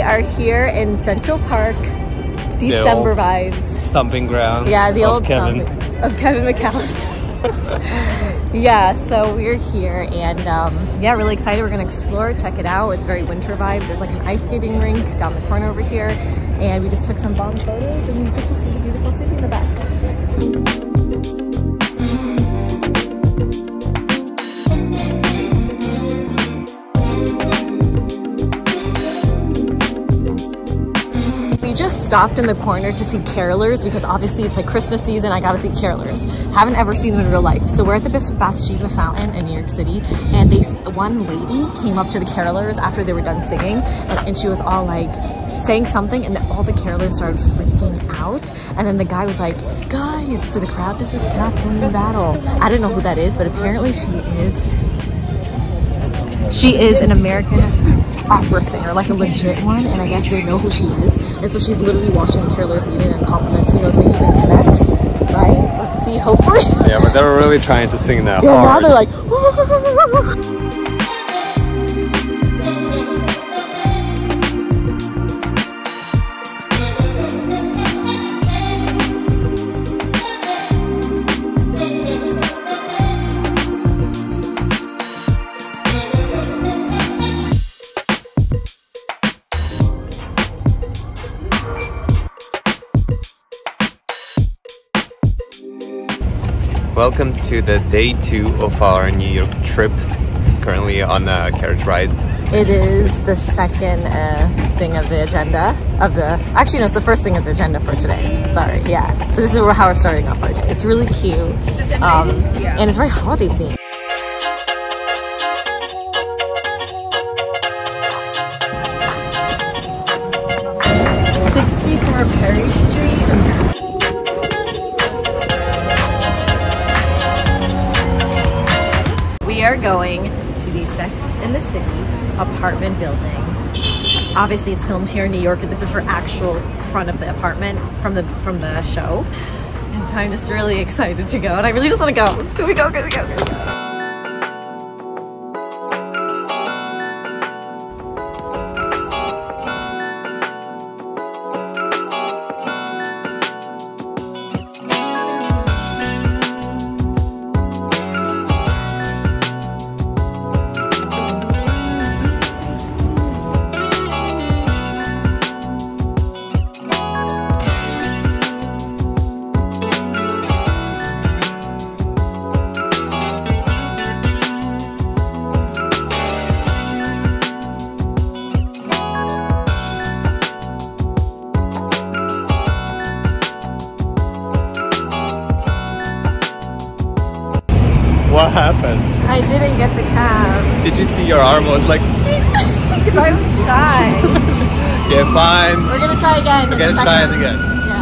We are here in Central Park. December vibes. Stomping ground. Yeah, the old Kevin. stomping- of Kevin McAllister. yeah, so we're here and um, yeah, really excited. We're gonna explore, check it out. It's very winter vibes. There's like an ice skating rink down the corner over here, and we just took some bomb photos and we get to see the beautiful city in the back. Stopped in the corner to see carolers because obviously it's like Christmas season. I gotta see carolers. Haven't ever seen them in real life. So we're at the Bethesda Fountain in New York City, and they one lady came up to the carolers after they were done singing, and, and she was all like saying something, and then all the carolers started freaking out. And then the guy was like, "Guys!" to the crowd, "This is Kathleen Battle." I didn't know who that is, but apparently she is. She is an American opera singer, like a legit one, and I guess they know who she is. And so she's literally watching the carolers eating and compliments. Who knows, maybe even connects, right? Let's see, hopefully. Yeah, but they were really trying to sing that Yeah, now hard. they're like, Welcome to the day two of our New York trip. Currently on a carriage ride. It is the second uh, thing of the agenda of the. Actually, no, it's the first thing of the agenda for today. Sorry, yeah. So this is how we're starting off our day. It's really cute, um, and it's very holiday themed. 64 Perry Street. Are going to the Sex in the City apartment building. Obviously, it's filmed here in New York, and this is her actual front of the apartment from the from the show. And so I'm just really excited to go, and I really just want to go. Can we go? Can we go? Can we go? Did you see your arm was like, because I'm shy. yeah, fine. We're gonna try again. We're gonna try it again. Yeah.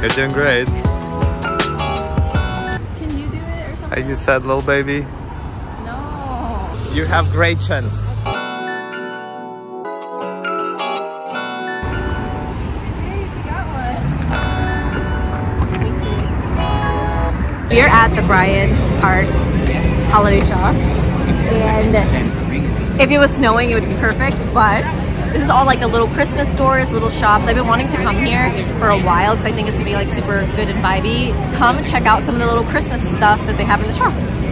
You're doing great. Are you sad, little baby? No. You have great chance. We are at the Bryant Park holiday shop, and if it was snowing, it would be perfect. But this is all like the little Christmas stores, little shops. I've been wanting to come here for a while because I think it's gonna be like super good and vibey. Come check out some of the little Christmas stuff that they have in the shops.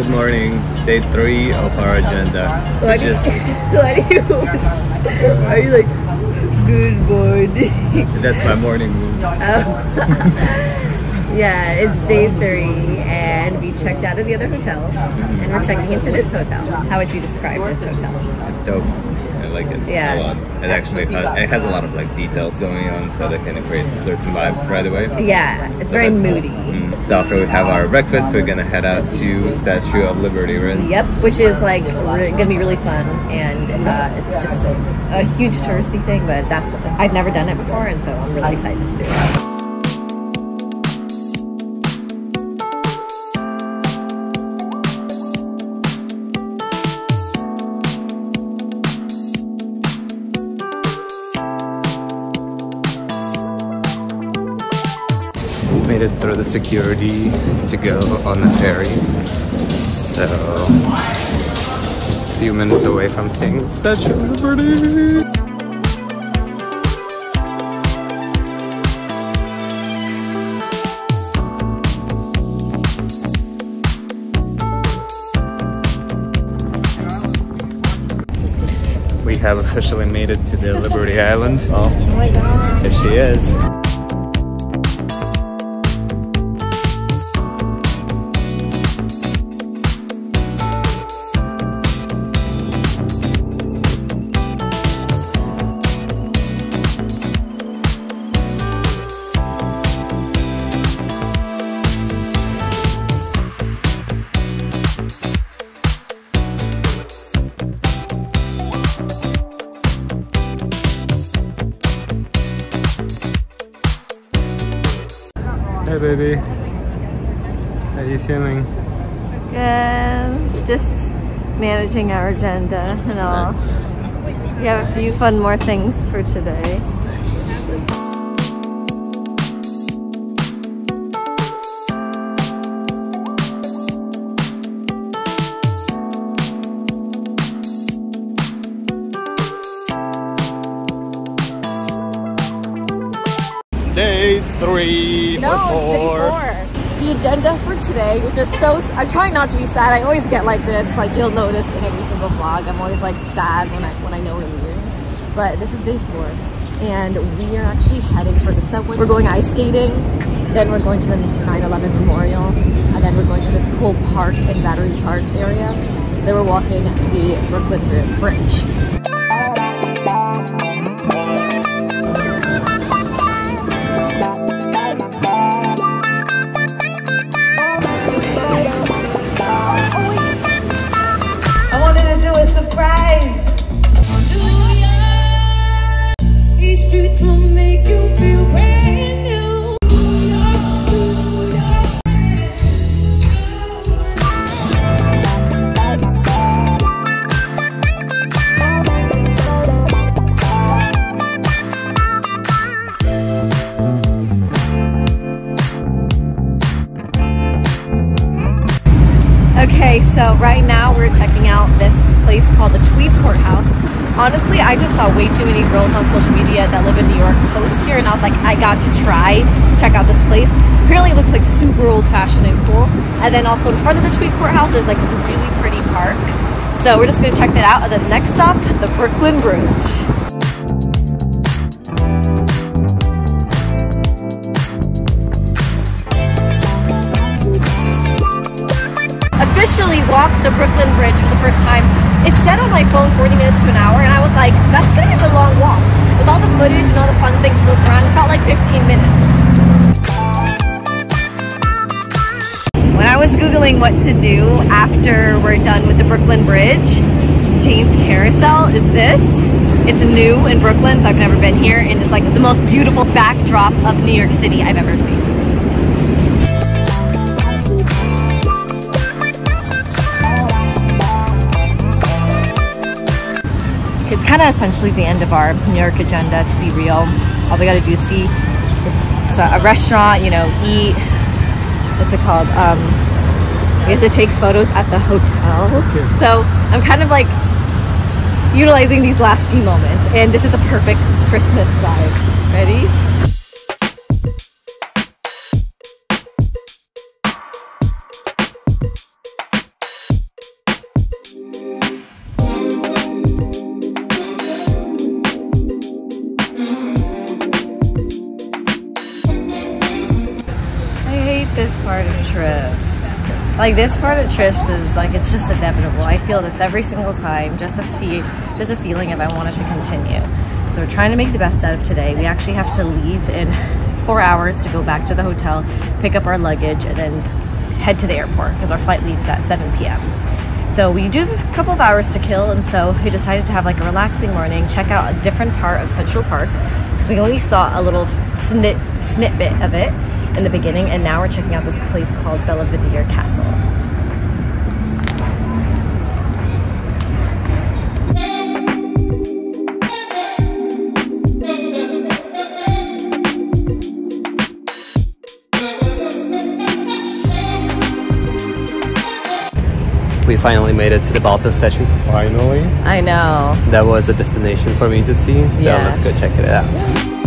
Good morning. Day three of our agenda. Which is do you, are you like, good morning? that's my morning mood. yeah, it's day three, and we checked out of the other hotel, and we're checking into this hotel. How would you describe this hotel? Dope. Like it Yeah. a lot. It actually has, it has a lot of like details going on, so that kind of creates a certain vibe right away. Yeah, it's So very that's cool. moody. Mm. So after we have our breakfast, we're gonna head out to Statue of Liberty, right? Yep, which is like gonna be really fun, and uh, it's just a huge touristy thing. But that's I've never done it before, and so I'm really excited to do it. Made it through the security to go on the ferry. So just a few minutes away from seeing the Statue of Liberty. We have officially made it to the Liberty Island. Oh, Oh my god! there she is. Hey baby, how are you feeling? Good. Just managing our agenda and all. Nice. We have a few fun more things for today. Three No, or it's day four. four. The agenda for today, which is so, I'm trying not to be sad. I always get like this. Like you'll notice in every single vlog, I'm always like sad when I when I know we're leaving. But this is day four, and we are actually heading for the subway. We're going ice skating, then we're going to the 9/11 memorial, and then we're going to this cool park in Battery Park area. Then we're walking the Brooklyn Bridge. So right now we're checking out this place called the Tweed Courthouse. Honestly, I just saw way too many girls on social media that live in New York post here, and I was like, I got to try to check out this place. Apparently, it looks like super old fashioned and cool. And then also in front of the Tweed Courthouse, there's like a really pretty park. So we're just gonna check that out. And then next stop, the Brooklyn Bridge. Officially walked the Brooklyn Bridge for the first time. It said on my phone 40 minutes to an hour, and I was like, that's gonna be a long walk. With all the footage and all the fun things to look around, it felt like 15 minutes. When I was Googling what to do after we're done with the Brooklyn Bridge, Jane's Carousel is this. It's new in Brooklyn, so I've never been here, and it's like the most beautiful backdrop of New York City I've ever seen. Kind of essentially the end of our New York agenda, to be real. All we gotta do is see is a restaurant, you know, eat. What's it called? Um, we have to take photos at the hotel. So I'm kind of like utilizing these last few moments, and this is a perfect Christmas vibe. Ready? Like this part of trips is like it's just inevitable. I feel this every single time. Just a feel, just a feeling of I want it to continue. So we're trying to make the best out of today. We actually have to leave in four hours to go back to the hotel, pick up our luggage, and then head to the airport because our flight leaves at 7 p.m. So we do have a couple of hours to kill, and so we decided to have like a relaxing morning, check out a different part of Central Park because we only saw a little snit snippet of it in the beginning, and now we're checking out this place called Belvedere Castle. We finally made it to the Balto statue. Finally. I know. That was a destination for me to see, so Yeah. let's go check it out.